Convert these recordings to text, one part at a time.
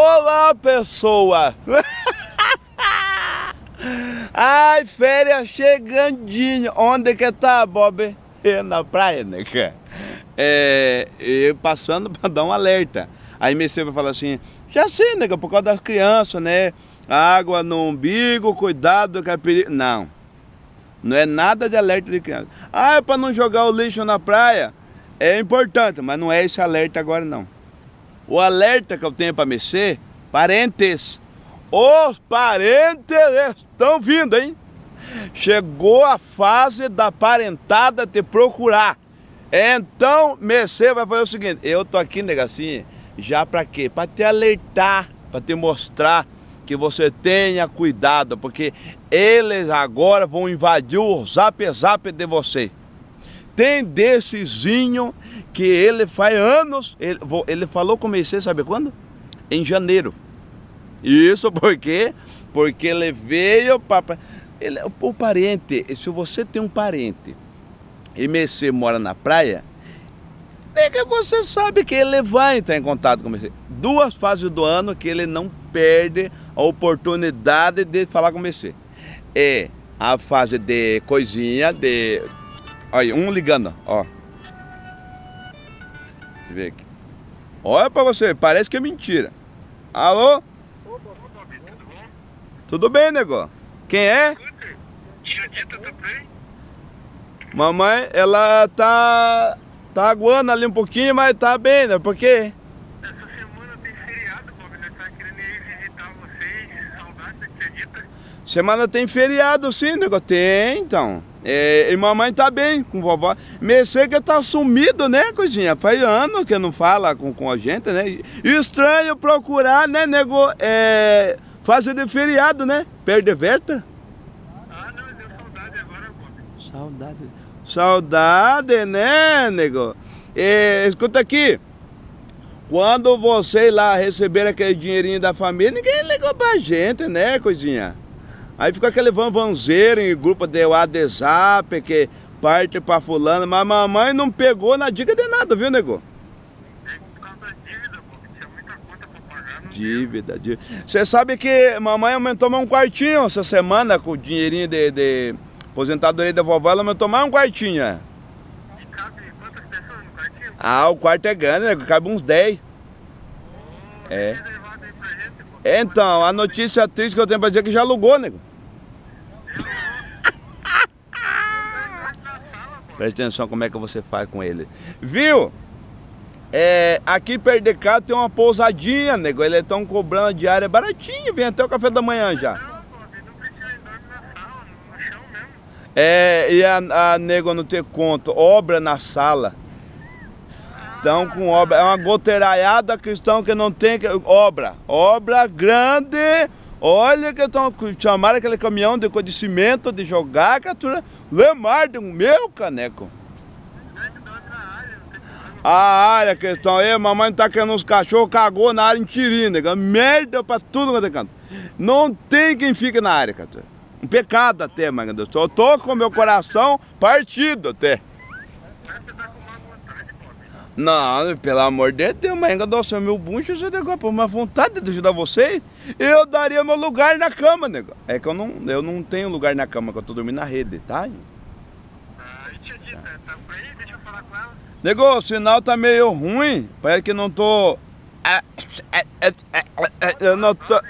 Olá, pessoa! Ai, férias chegandinho. Onde que tá, Bob? É na praia, né, cara? É, eu passando para dar um alerta. Aí me vai falar assim, já sei, nega, por causa das crianças, né? Água no umbigo, cuidado que é perigo. Não. Não é nada de alerta de criança. Ah, é para não jogar o lixo na praia? É importante, mas não é esse alerta agora não. O alerta que eu tenho para mexer, parentes. Os parentes estão vindo, hein? Chegou a fase da parentada te procurar. Então, Messê vai fazer o seguinte, eu tô aqui, negacinha, já para quê? Para te alertar, para te mostrar que você tenha cuidado, porque eles agora vão invadir o zap zap de você. Tem dessezinho que ele faz anos, ele, ele falou com você, sabe quando? Em janeiro. Isso porque porque ele veio para ele, o parente, se você tem um parente e você mora na praia, é que você sabe que ele vai entrar em contato com você. Duas fases do ano que ele não perde a oportunidade de falar com você. É a fase de coisinha, de. Olha, um ligando, ó. Deixa eu ver aqui. Olha pra você, parece que é mentira. Alô? Tudo bem, nego? Quem é? Mamãe, ela tá. tá aguando ali um pouquinho, mas tá bem, né? Por quê? Essa semana tem feriado, Bob, nós tá querendo ir visitar vocês, saudade? Semana tem feriado sim, nego? Tem, então. É, e mamãe tá bem com vovó. que tá sumido, né, coisinha? Faz ano que não fala com, com a gente, né? Estranho procurar, né, nego? É, fazer de feriado, né? Perde véspera. Ah, não, deu saudade agora, Bob. Saudade. Saudade, né, nego? É, escuta aqui. Quando vocês lá receberam aquele dinheirinho da família, ninguém ligou pra gente, né, coisinha? Aí fica aquele vanvanzeiro em grupo de WhatsApp que parte pra fulano, mas mamãe não pegou na dica de nada, viu, nego? É dívida, Dívida. Você sabe que mamãe aumentou mais um quartinho essa semana com o dinheirinho de, de aposentadoria da vovó, ela aumentou mais um quartinho, é. E cabe quantas pessoas no quartinho? Ah, o quarto é grande, né? Cabe uns 10. É. Tem levado aí pra gente, pô. Então, a notícia triste que eu tenho pra dizer é que já alugou, nego. Preste atenção como é que você faz com ele. Viu? É, aqui perto de casa tem uma pousadinha, nego. Eles estão cobrando diária baratinho, vem até o café da manhã já. Não, Bob, não precisa ir dorme na sala, no, chão mesmo. É, e a, a nego não ter conta, obra na sala. Então com obra, é uma goteiraiada cristão que não tem obra. Obra grande. Olha que estão chamaram aquele caminhão de, cimento de jogar, captura. Lemar de um meu caneco. A área que estão aí, mamãe tá querendo uns cachorros, cagou na área inteirinha, nega. Merda pra tudo quanto é canto. Não tem quem fique na área, cara. Um pecado até, Deus. Eu tô com meu coração partido até. Mas você tá com má vontade, Bob. Não, pelo amor de Deus, mãe Deus, meu buncho, você tem por uma vontade de ajudar vocês, eu daria meu lugar na cama, nego. É que eu não, eu não tenho lugar na cama, que eu tô dormindo na rede, tá? Ah, e tia Dita, tá por aí? Deixa eu falar com ela. Nego, o sinal tá meio ruim, parece que não tô... Eu não tô...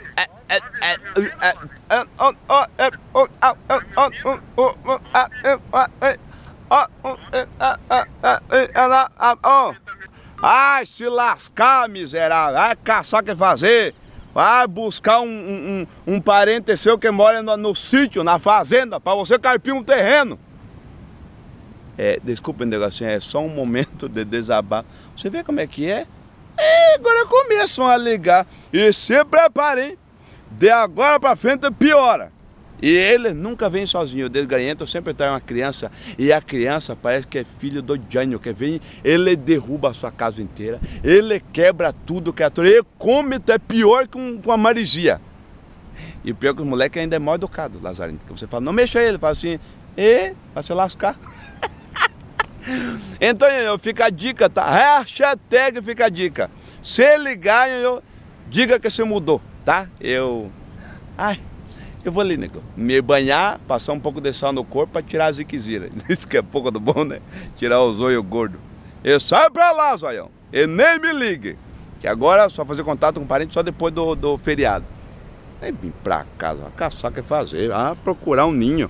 Ai, se lascar, miserável. Vai caçar que fazer. Vai buscar um, um, um- parente seu que mora no, no sítio, na fazenda, pra você carpir um terreno. É, desculpa, negocinho, é só um momento de desabar. Você vê como é que é? É, agora começam a ligar. E se preparem, de agora pra frente piora. E ele nunca vem sozinho, o desgranhento sempre traz uma criança. E a criança parece que é filho do Jânio, que vem, ele derruba a sua casa inteira, ele quebra tudo, criatura, ele come até pior que com a marisia. E o pior é que os moleques ainda é mal educado, Lazarino. Que você fala, não mexa ele, fala assim, e vai se lascar. Então, eu fica a dica, tá? Hashtag fica a dica. Se ligar, eu, diga que você mudou, tá? Eu. Ai, eu vou ali, nego. Me banhar, passar um pouco de sal no corpo pra tirar a ziquezira. Isso que é pouco do bom, né? Tirar o zóio gordo. E sai pra lá, zoião. E nem me ligue. Que agora é só fazer contato com o parente só depois do, do feriado. Nem vim pra casa, caçar que fazer, ah, procurar um ninho.